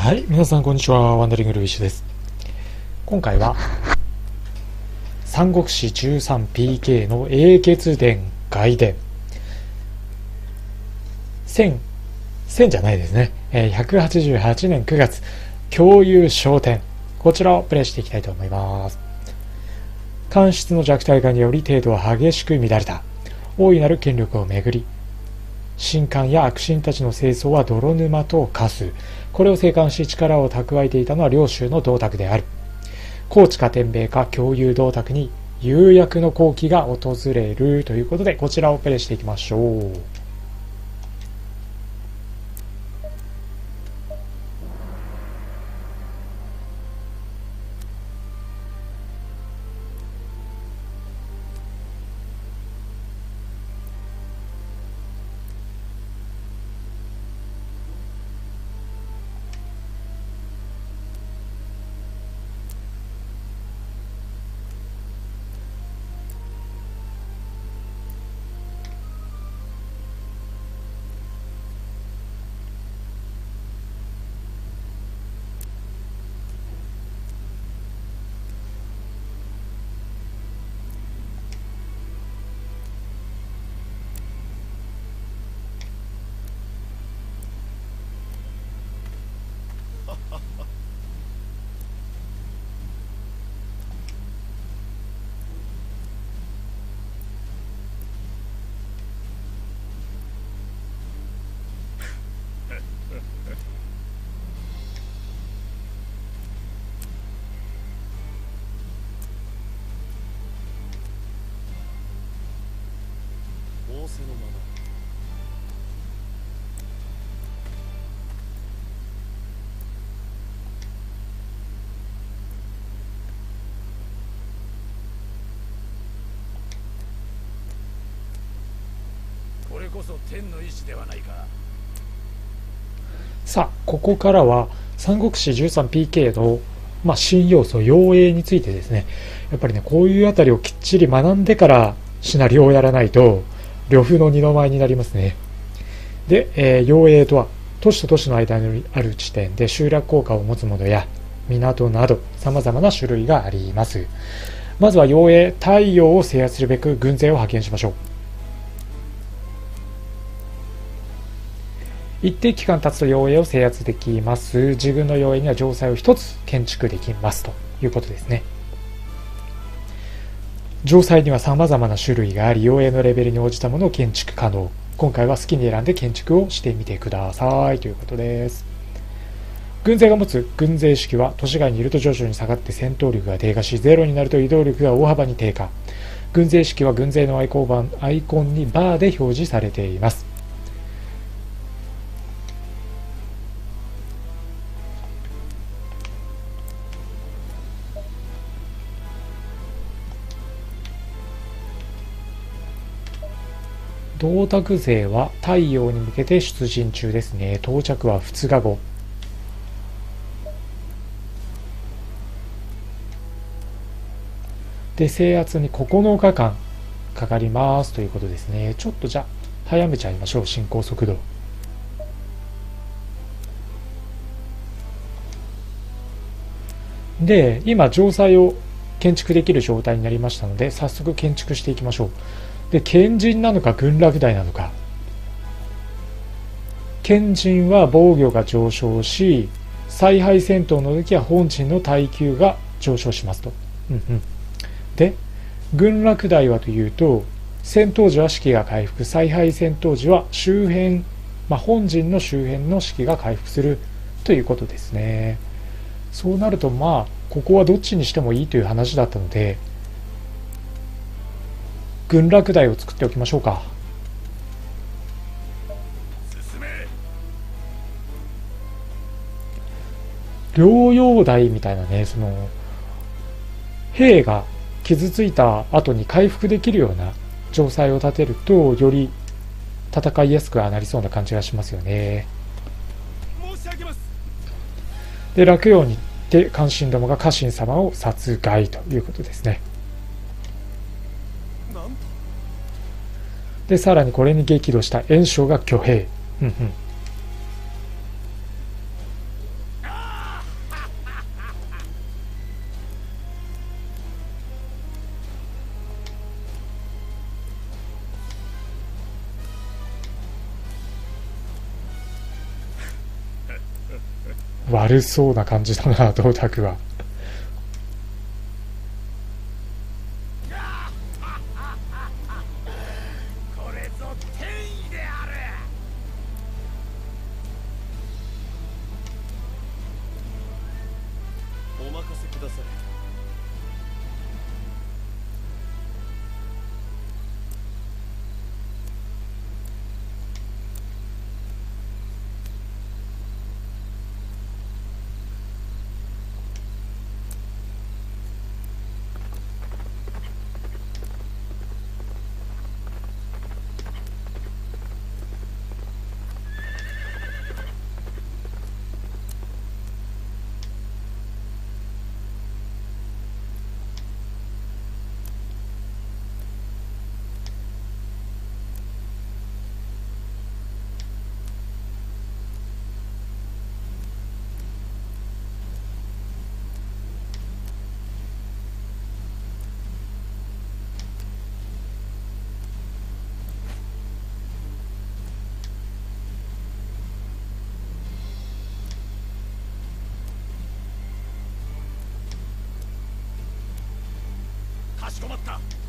はい、皆さんこんにちは。ワンダリングルイッシュです。今回は、三国志 13PK の英傑伝外伝。1000、1000じゃないですね。えー188年9月、共有商店。こちらをプレイしていきたいと思います。官室の弱体化により程度は激しく乱れた。大いなる権力をめぐり、神官や悪神たちの清掃は泥沼と化す。これを生還し力を蓄えていたのは領州の銅鐸である。高知か天米か共有銅鐸に釉薬の好機が訪れるということで、こちらをプレイしていきましょう。こそ天の意志ではないかさあ、ここからは三国志 13PK の、まあ、新要素、妖艶についてですね、やっぱりね、こういうあたりをきっちり学んでからシナリオをやらないと、呂布の二の舞になりますね。で、えー妖艶とは、都市と都市の間にある地点で集落効果を持つものや、港など様々な種類があります。まずは妖艶、太陽を制圧するべく軍勢を派遣しましょう。一定期間経つと妖艶を制圧できます。自軍の妖艶には城塞を一つ建築できますということですね。城塞には様々な種類があり、妖艶のレベルに応じたものを建築可能。今回は好きに選んで建築をしてみてくださいということです。軍勢が持つ軍勢式は都市外にいると徐々に下がって戦闘力が低下し、ゼロになると移動力が大幅に低下。軍勢式は軍勢のアイコンアイコンにバーで表示されています。銅鐸勢は太陽に向けて出陣中ですね。到着は2日後。で、制圧に9日間かかりますということですね。ちょっとじゃあ、早めちゃいましょう、進行速度。で、今、城塞を建築できる状態になりましたので、早速建築していきましょう。で賢人なのか軍落第なのか。賢人は防御が上昇し采配戦闘の時は本陣の耐久が上昇しますと、うん、で軍落第はというと戦闘時は士気が回復采配戦闘時は周辺、まあ、本陣の周辺の士気が回復するということですね。そうなるとまあここはどっちにしてもいいという話だったので軍落台を作っておきましょうか。療養台みたいなねその兵が傷ついた後に回復できるような城塞を建てるとより戦いやすくはなりそうな感じがしますよね。で落葉に行って関心どもが家臣様を殺害ということですね。でさらにこれに激怒した袁紹が挙兵、悪そうな感じだな道卓は。止まった。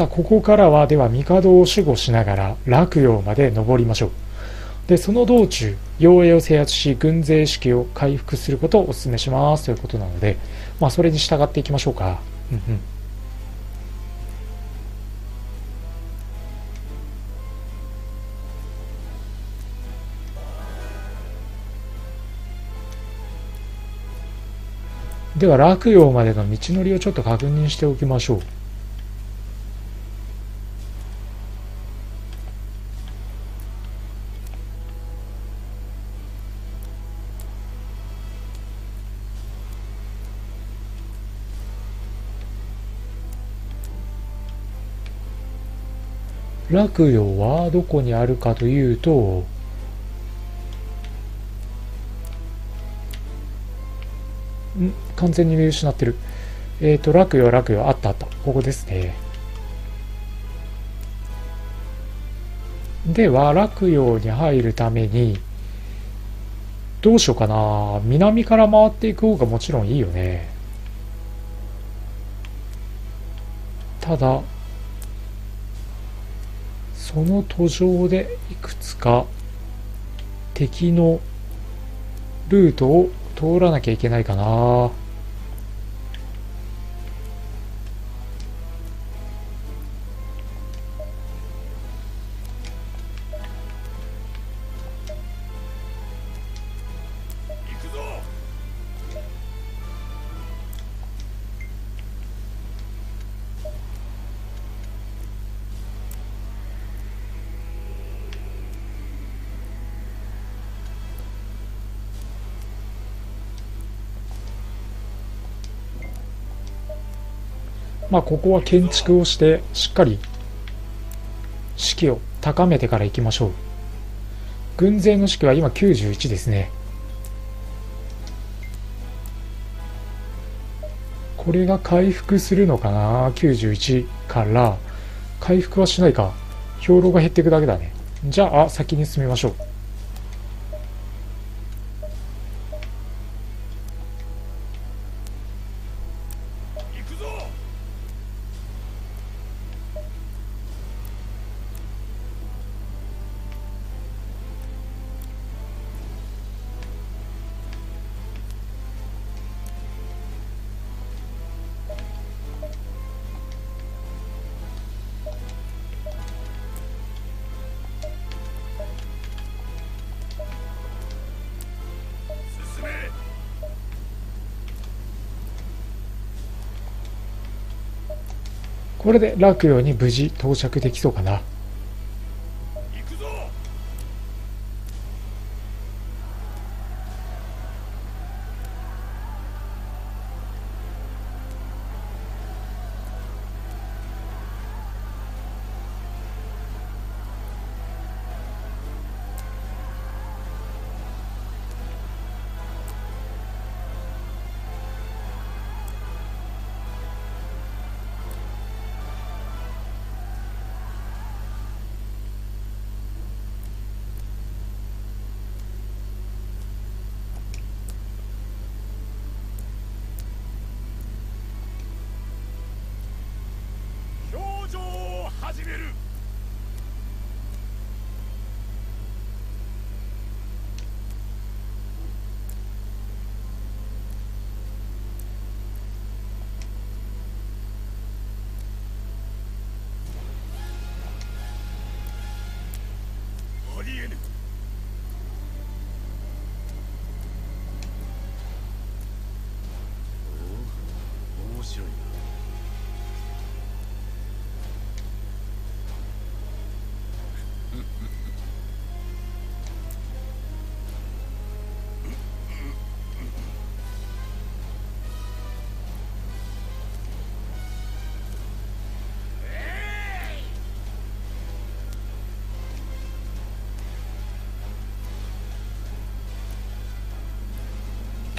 さあここからはでは帝を守護しながら洛陽まで登りましょう。でその道中陽影を制圧し軍勢士気を回復することをお勧めしますということなのでまあそれに従っていきましょうか。では洛陽までの道のりをちょっと確認しておきましょう。洛陽はどこにあるかというと完全に見失ってる。えっ、ー、と洛陽洛陽あったあった。ここですね。では洛陽に入るためにどうしようかな。南から回っていく方がもちろんいいよね。ただその途上でいくつか敵のルートを通らなきゃいけないかなまあここは建築をしてしっかり士気を高めてから行きましょう。軍勢の士気は今91ですね。これが回復するのかな？91から。回復はしないか。兵糧が減っていくだけだね。じゃあ先に進みましょう。これで楽陽に無事到着できそうかな。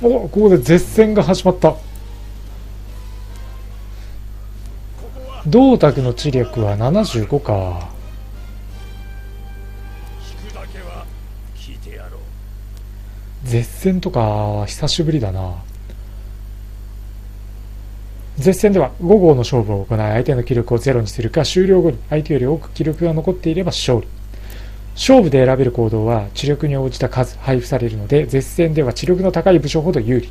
おここで絶戦が始まった。銅鐸の知力は75か。絶戦とか久しぶりだな。絶戦では5号の勝負を行い相手の気力をゼロにするか終了後に相手より多く気力が残っていれば勝利。勝負で選べる行動は知力に応じた数配布されるので絶戦では知力の高い武将ほど有利。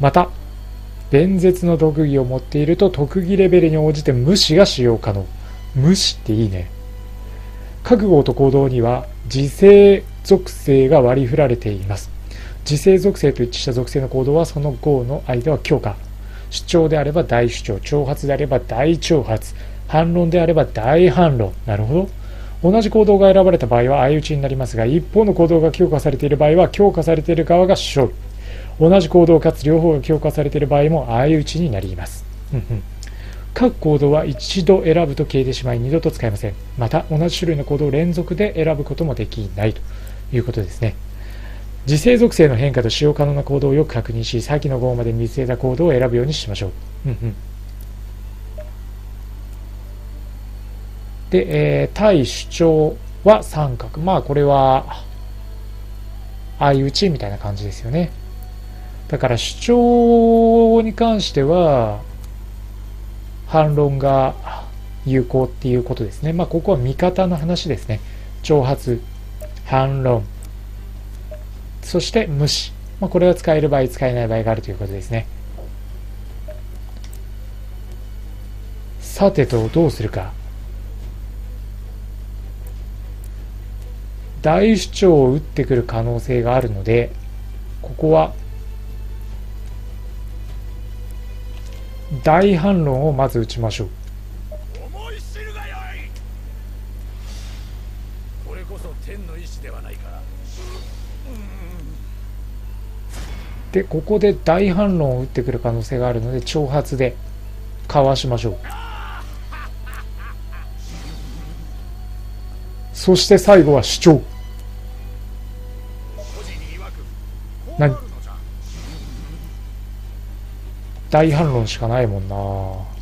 また弁舌の特技を持っていると特技レベルに応じて無視が使用可能。無視っていいね。各号と行動には自制属性が割り振られています。自制属性と一致した属性の行動はその号の間は強化。主張であれば大主張挑発であれば大挑発。反論であれば大反論。なるほど。同じ行動が選ばれた場合は相打ちになりますが一方の行動が強化されている場合は強化されている側が勝利同じ行動かつ両方が強化されている場合も相打ちになります。各行動は一度選ぶと消えてしまい二度と使えません。また同じ種類の行動を連続で選ぶこともできないと。いうことですね。自制属性の変化と使用可能な行動をよく確認し先の号まで見据えた行動を選ぶようにしましょう、うんうんで、えー対主張は三角。まあこれは相打ちみたいな感じですよね。だから主張に関しては反論が有効っていうことですね。まあここは味方の話ですね。挑発反論。そして無視、まあ、これは使える場合使えない場合があるということですね。さてとどうするか。大主張を打ってくる可能性があるのでここは大反論をまず打ちましょう。これこそ天の意志ではないか。でここで大反論を打ってくる可能性があるので挑発でかわしましょう。そして最後は主張何大反論しかないもんな。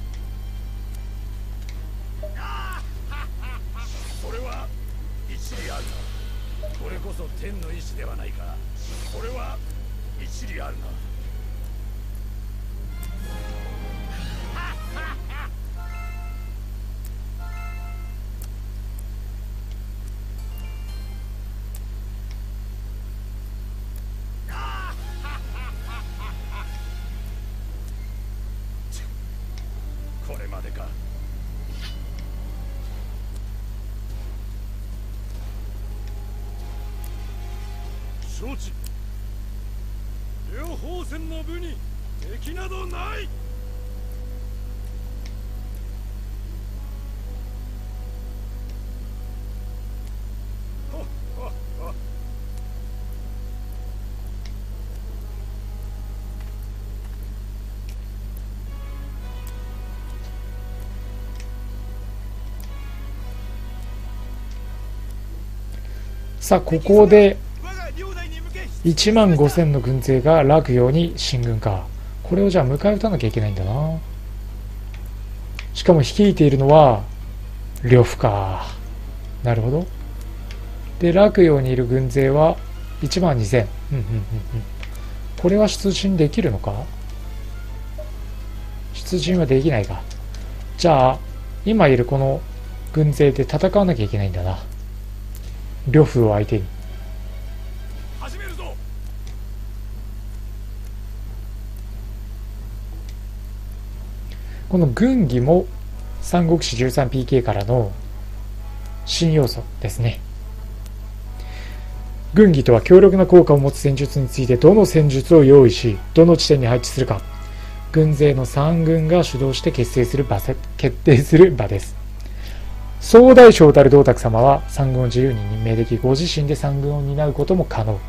承知。両方戦の部に敵などない。さあここで1万5000の軍勢が落葉に進軍か。これをじゃあ迎え撃たなきゃいけないんだな。しかも率いているのは呂布か。なるほど。で落葉にいる軍勢は1万2000うんうんうんうん。これは出陣できるのか？出陣はできないか。じゃあ今いるこの軍勢で戦わなきゃいけないんだな。呂布を相手に。この軍技も三国志 13PK からの新要素ですね。軍技とは強力な効果を持つ戦術についてどの戦術を用意しどの地点に配置するか。軍勢の3軍が主導して結成する場せ決定する場です。総大将たる道卓様は3軍を自由に任命できご自身で3軍を担うことも可能。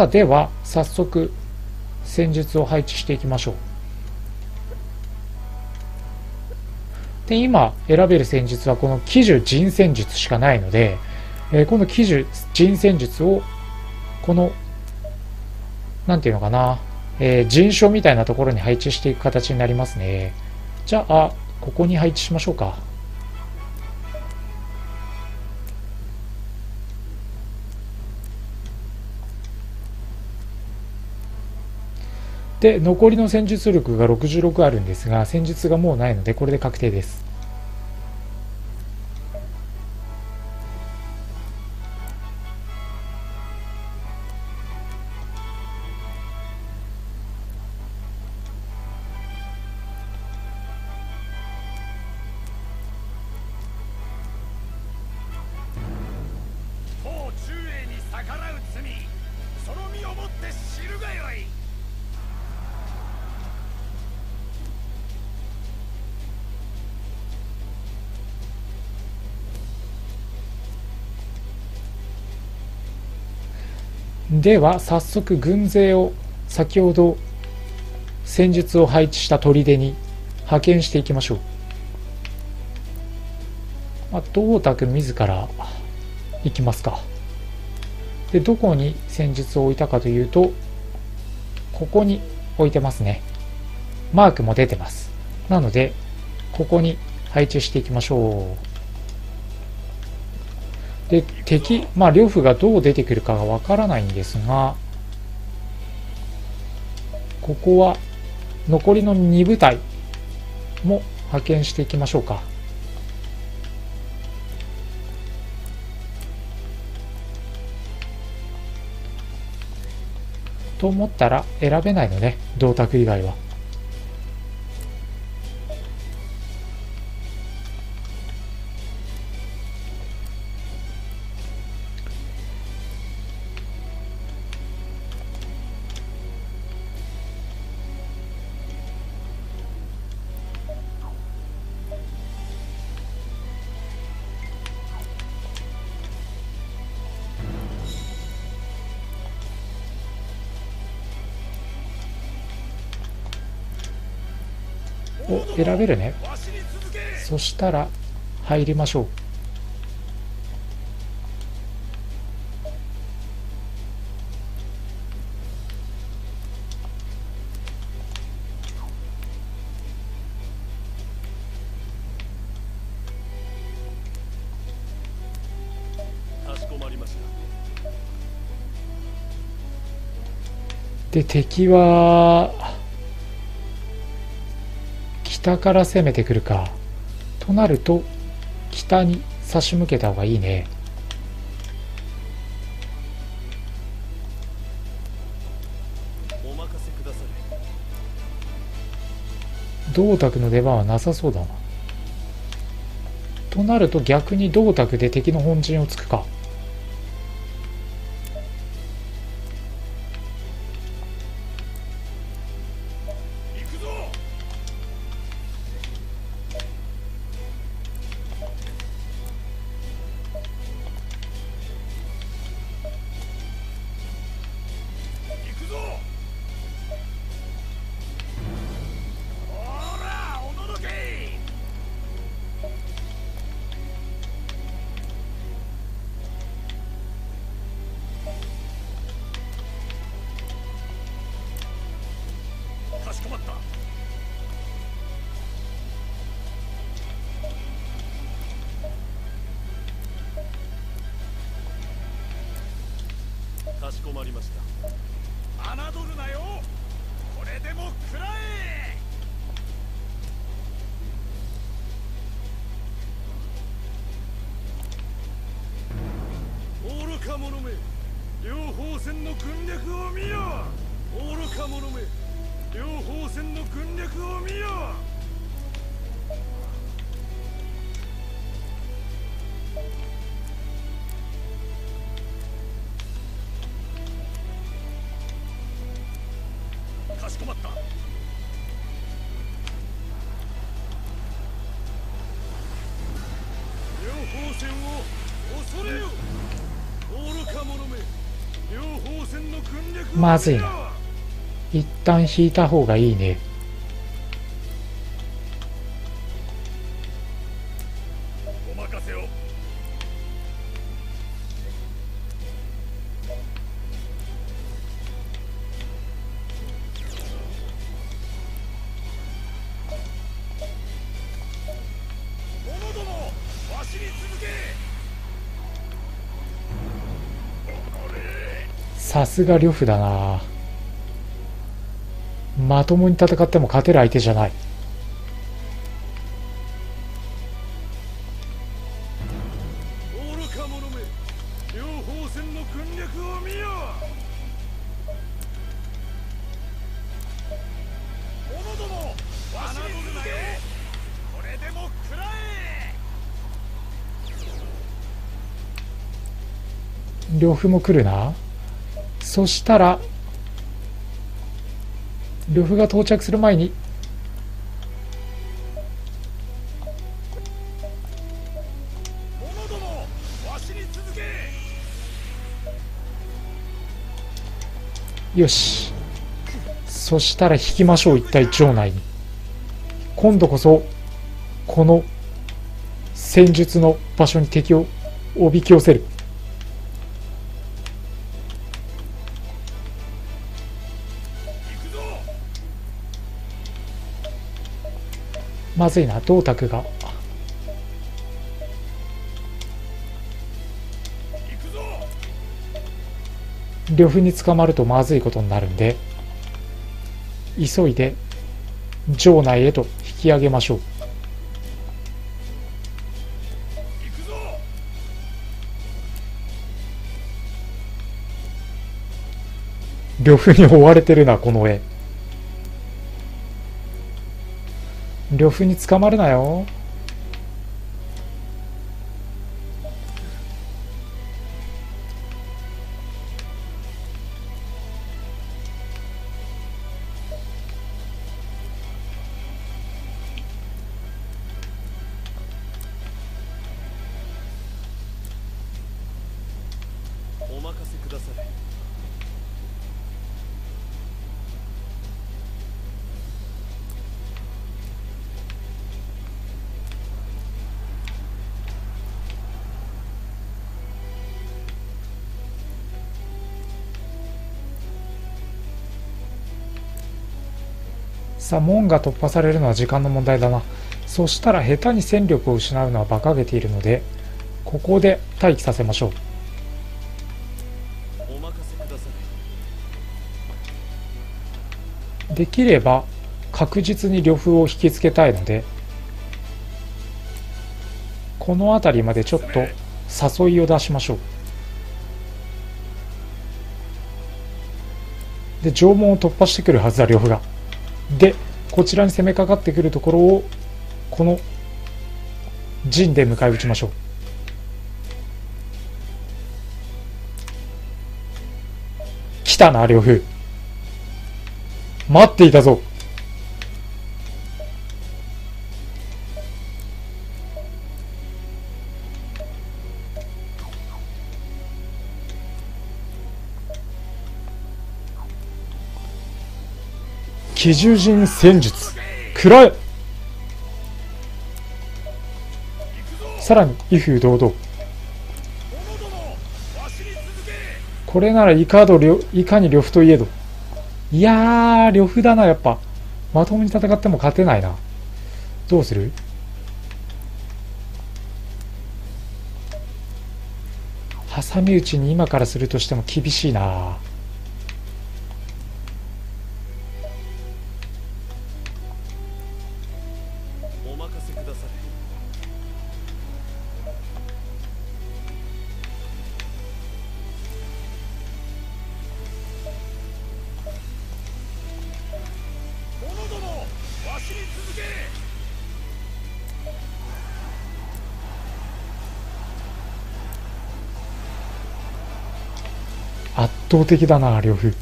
さあでは早速戦術を配置していきましょう。で今選べる戦術はこの喜寿人戦術しかないので、えー、この喜寿人戦術をこのなんていうのかな、えー、人種みたいなところに配置していく形になりますね。じゃあここに配置しましょうか。で残りの戦術力が66あるんですが戦術がもうないのでこれで確定です。では早速軍勢を先ほど戦術を配置した砦に派遣していきましょう、まあ、銅卓自ら行きますか。でどこに戦術を置いたかというとここに置いてますね。マークも出てます。なのでここに配置していきましょう。で敵、まあ、両夫がどう出てくるかがわからないんですがここは残りの2部隊も派遣していきましょうかと思ったら選べないのね銅卓以外は。を選べるね。そしたら入りましょう。で敵は北から攻めてくるか。となると北に差し向けた方がいいね。銅卓の出番はなさそうだな。となると逆に銅卓で敵の本陣をつくか。まずいな。一旦引いた方がいいね。すが呂布だな。まともに戦っても勝てる相手じゃない。呂布も来るなそしたら呂布が到着する前によし。そしたら引きましょう一体城内に。今度こそこの戦術の場所に敵をおびき寄せる。まずいな銅卓が。呂布に捕まるとまずいことになるんで急いで城内へと引き上げましょう。呂布に追われてるなこの絵。呂布に捕まるなよ。さあ門が突破されるのは時間の問題だな。そしたら下手に戦力を失うのは馬鹿げているのでここで待機させましょう。できれば確実に呂布を引きつけたいのでこの辺りまでちょっと誘いを出しましょう。で城門を突破してくるはずだ呂布がでこちらに攻めかかってくるところをこの陣で迎え撃ちましょう。来たな呂布待っていたぞ。奇獣陣戦術。食らえさらに威風堂々。これならいかどりょいかに呂布といえど。いやー呂布だなやっぱ。まともに戦っても勝てないな。どうする？挟み撃ちに今からするとしても厳しいな。倒的だな呂布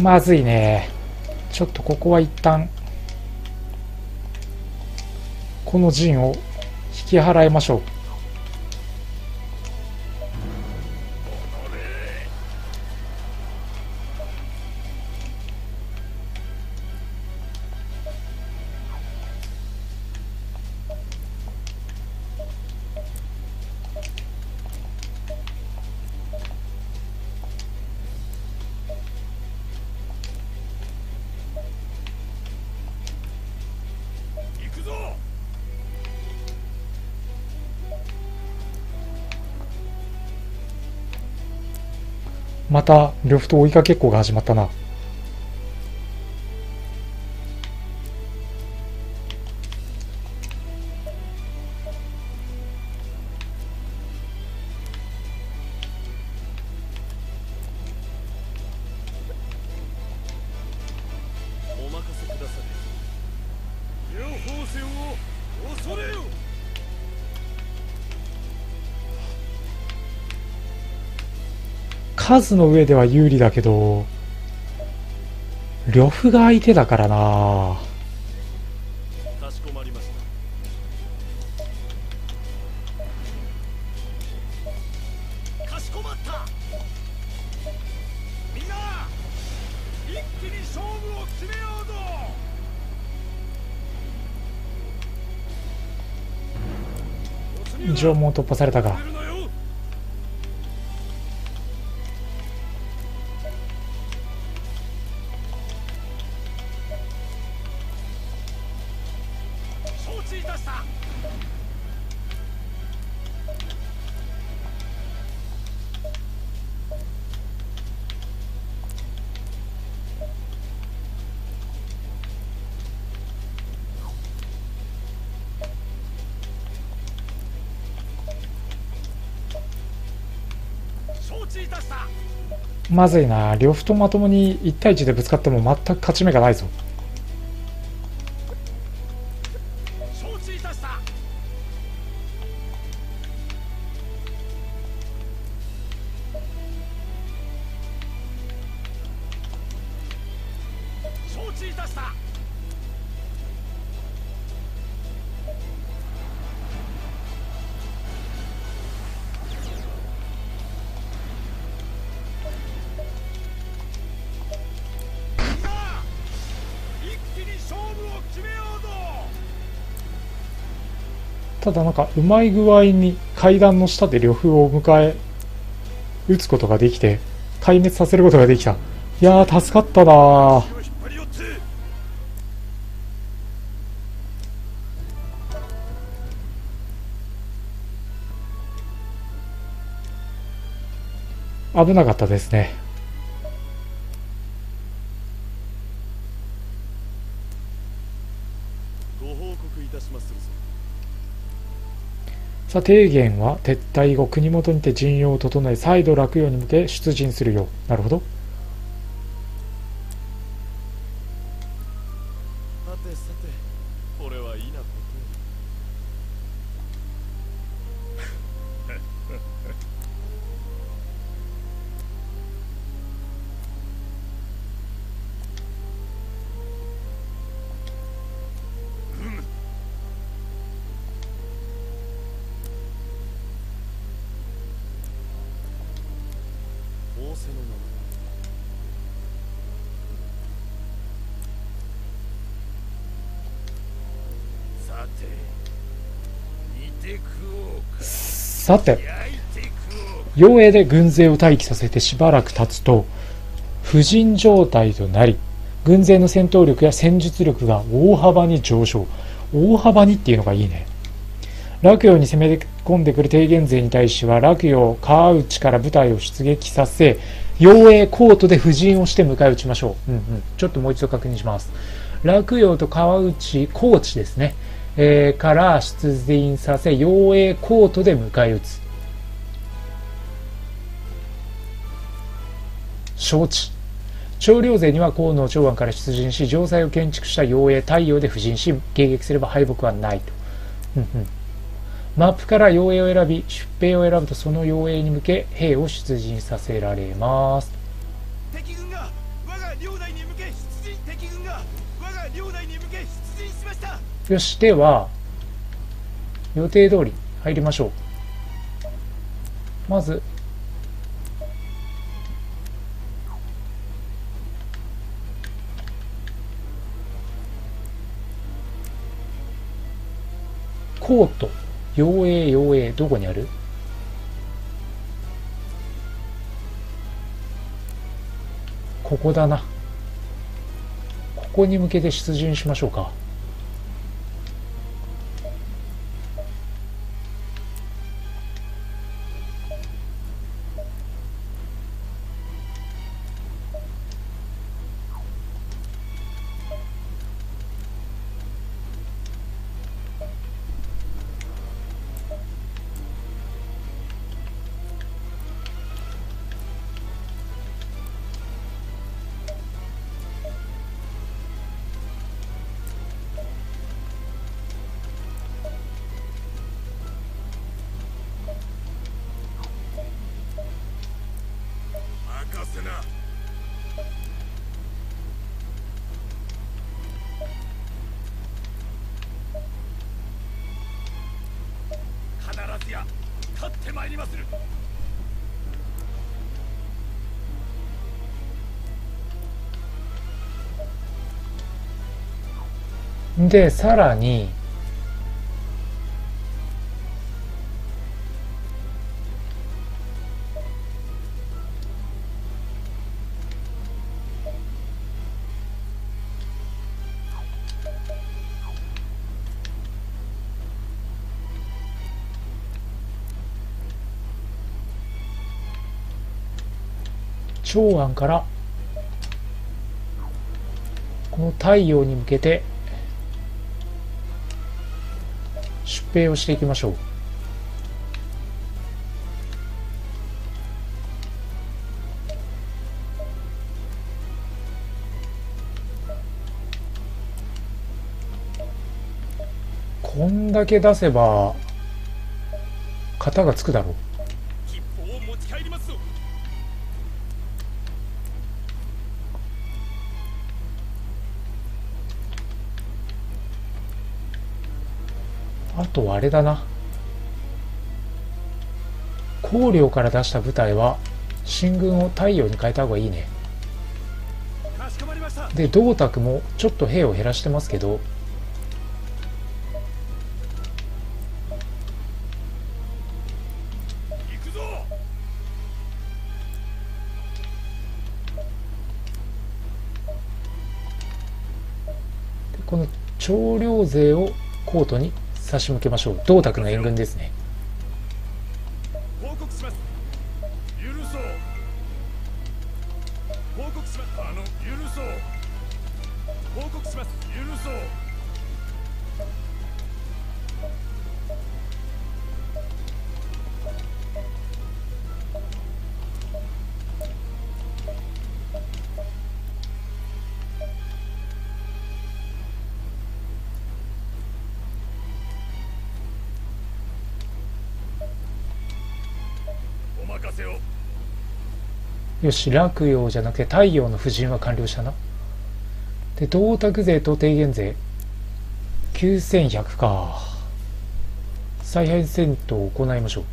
まずいね。ちょっとここは一旦この陣を引き払いましょう。また呂布と追いかけっこが始まったな。数の上では有利だけど呂布が相手だからな。かしこまりましたかしこまった。みんな一気に勝負を決めようぞ。縄文突破されたかまずいな。両布とまともに1対1でぶつかっても全く勝ち目がないぞ。承知いたした。ただなんかうまい具合に階段の下で呂布を迎え撃つことができて壊滅させることができた。いやー助かったな危なかったですね。さあ提言は撤退後国元にて陣容を整え再度落葉に向け出陣するよう。なるほど。さて焼いて食おう傭兵で軍勢を待機させてしばらく経つと不陣状態となり軍勢の戦闘力や戦術力が大幅に上昇。大幅にっていうのがいいね。洛陽に攻め込んでくる低減勢に対しては洛陽川内から部隊を出撃させ傭兵コートで布陣をして迎え撃ちましょう、うんうん、ちょっともう一度確認します。洛陽と川内高知ですね、えーから出陣させ傭兵コートで迎え撃つ。承知。長領勢には河野長安から出陣し城塞を建築した陽影太陽で布陣し迎撃すれば敗北はないと、マップから陽影を選び出兵を選ぶとその陽影に向け兵を出陣させられます。ましたよしでは予定通り入りましょう。まずコート陽影陽影どこにある？ここだな。ここに向けて出陣しましょうか。でさらに長安からこの太陽に向けて出兵をしていきましょう。こんだけ出せば型がつくだろう。あとあれだな。光陵から出した部隊は進軍を太陽に変えた方がいいね。で銅卓もちょっと兵を減らしてますけどこの長領勢をコートに差し向けましょう。銅鐸の援軍ですね。よし洛陽じゃなくて太陽の布陣は完了したなで銅鐸税と低減税。9100か。再編戦闘を行いましょう。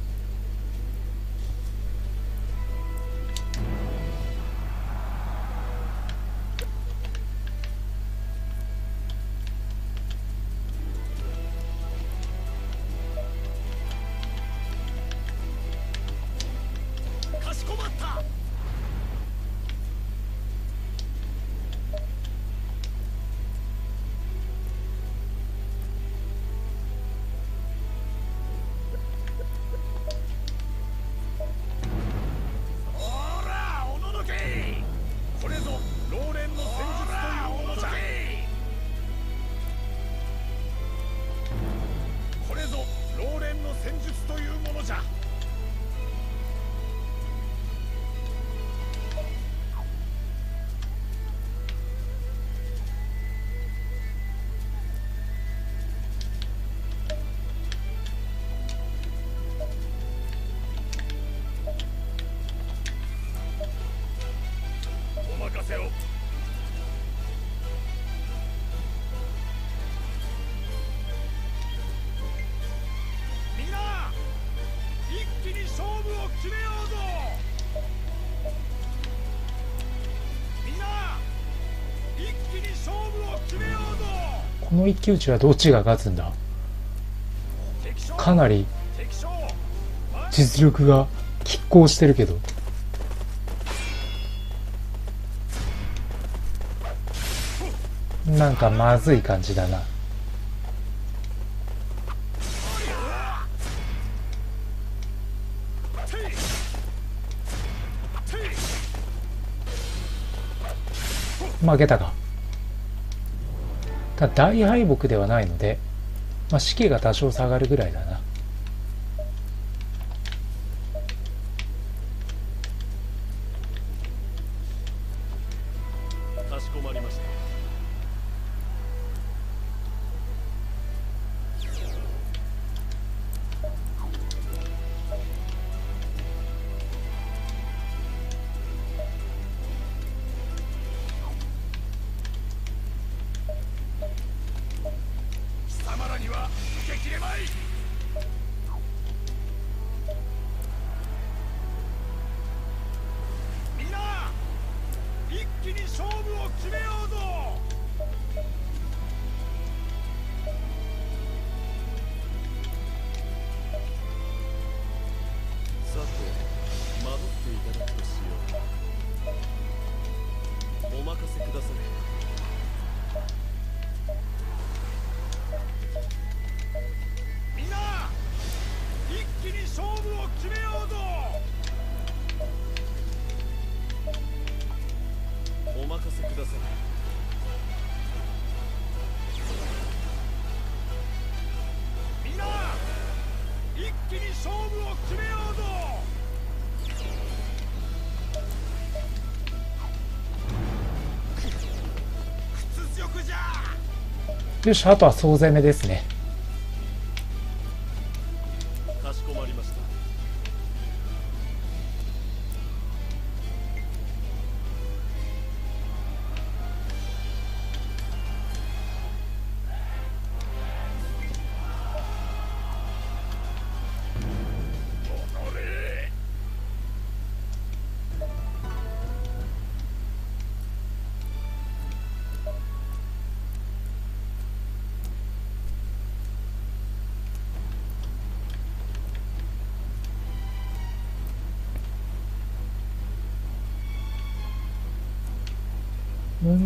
の一騎打ちはどっちが勝つんだ？かなり実力が拮抗してるけど。なんかまずい感じだな。負けたか。大敗北ではないので、まあ、士気が多少下がるぐらいだな。よしあとは総攻めですね。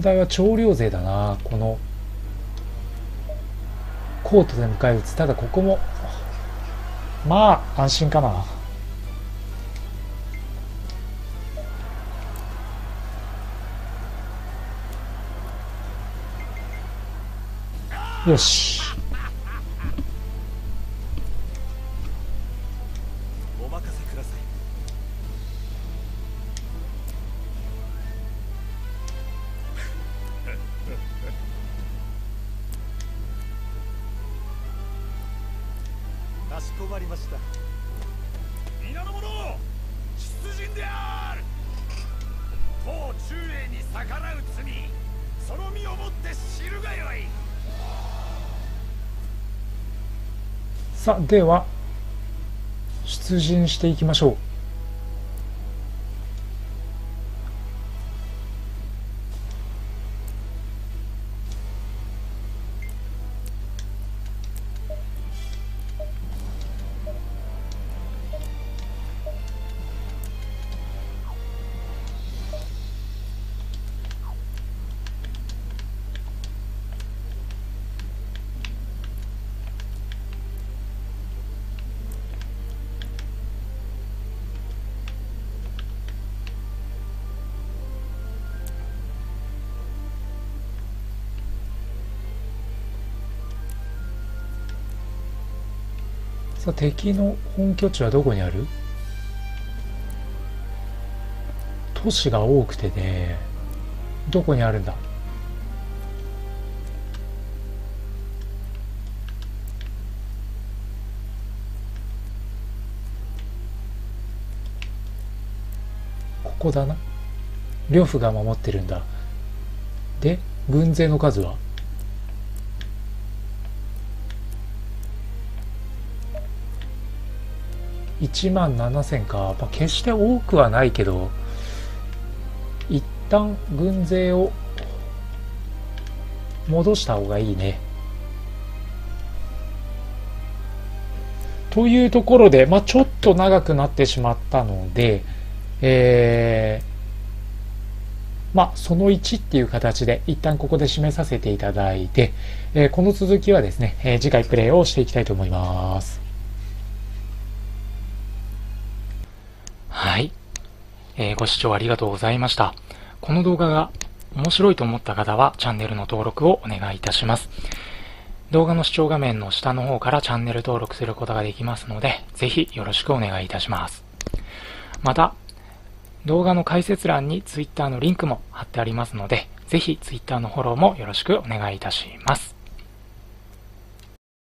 問題は調量勢だな。このコートで迎え撃つ。ただここもまあ安心かな。よし。まりました。皆の者出陣である。当中英に逆らう罪その身をもって知るがよい。さあでは出陣していきましょう敵の本拠地はどこにある？都市が多くてね。どこにあるんだ？ここだな。呂布が守ってるんだ。で軍勢の数は？1万7000か、まあ、決して多くはないけど一旦軍勢を戻した方がいいね。というところで、まあ、ちょっと長くなってしまったので、えー、まあ、その1っていう形で一旦ここで締めさせていただいて、えー、この続きはですね、えー、次回プレイをしていきたいと思います。はい。えー、ご視聴ありがとうございました。この動画が面白いと思った方はチャンネルの登録をお願いいたします。動画の視聴画面の下の方からチャンネル登録することができますので、ぜひよろしくお願いいたします。また、動画の解説欄に Twitter のリンクも貼ってありますので、ぜひ Twitter のフォローもよろしくお願いいたします。